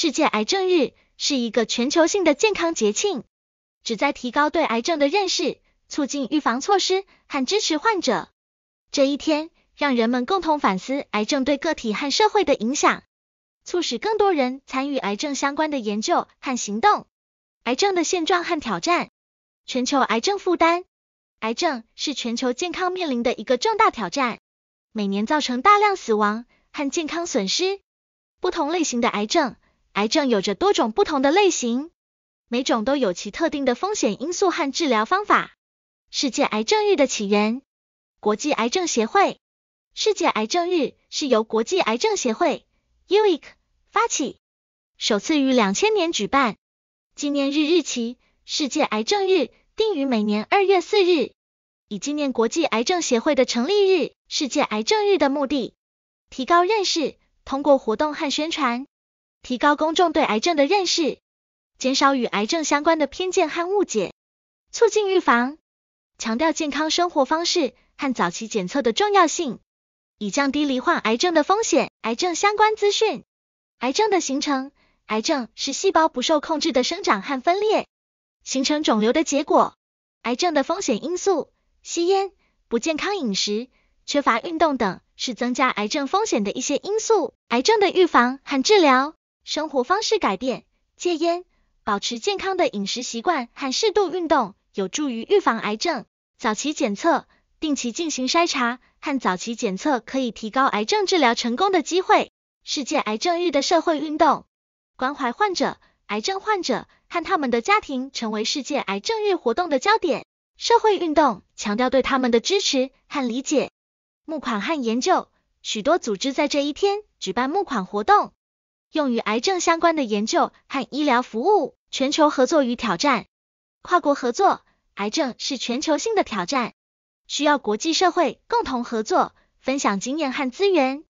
世界癌症日是一个全球性的健康节庆，旨在提高对癌症的认识，促进预防措施和支持患者。这一天，让人们共同反思癌症对个体和社会的影响，促使更多人参与癌症相关的研究和行动。癌症的现状和挑战，全球癌症负担。癌症是全球健康面临的一个重大挑战，每年造成大量死亡和健康损失。不同类型的癌症，癌症有着多种不同的类型，每种都有其特定的风险因素和治疗方法。世界癌症日的起源，国际癌症协会。世界癌症日是由国际癌症协会 （UIC） 发起，首次于两千年举办。纪念日日期，世界癌症日。定于每年二月四日，以纪念国际癌症协会的成立日——世界癌症日的目的，提高认识，通过活动和宣传，提高公众对癌症的认识，减少与癌症相关的偏见和误解，促进预防，强调健康生活方式和早期检测的重要性，以降低罹患癌症的风险。癌症相关资讯：癌症的形成，癌症是细胞不受控制的生长和分裂。形成肿瘤的结果，癌症的风险因素，吸烟、不健康饮食、缺乏运动等是增加癌症风险的一些因素。癌症的预防和治疗，生活方式改变，戒烟，保持健康的饮食习惯和适度运动，有助于预防癌症。早期检测，定期进行筛查和早期检测可以提高癌症治疗成功的机会。世界癌症日的社会运动，关怀患者，癌症患者。和他们的家庭成为世界癌症日活动的焦点。社会运动强调对他们的支持和理解。募款和研究，许多组织在这一天举办募款活动，用于癌症相关的研究和医疗服务。全球合作与挑战，跨国合作。癌症是全球性的挑战，需要国际社会共同合作，分享经验和资源，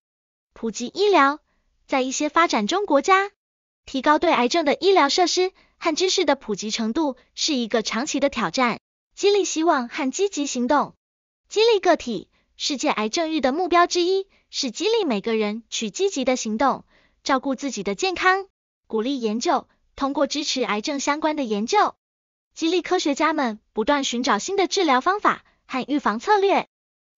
普及医疗。在一些发展中国家，提高对癌症的医疗设施。和知识的普及程度是一个长期的挑战。激励希望和积极行动，激励个体。世界癌症日的目标之一是激励每个人去积极的行动，照顾自己的健康，鼓励研究，通过支持癌症相关的研究，激励科学家们不断寻找新的治疗方法和预防策略。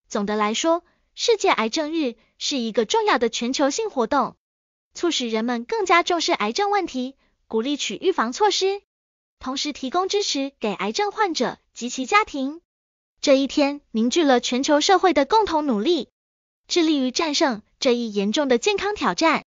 总的来说，世界癌症日是一个重要的全球性活动，促使人们更加重视癌症问题。鼓励取预防措施，同时提供支持给癌症患者及其家庭。这一天凝聚了全球社会的共同努力，致力于战胜这一严重的健康挑战。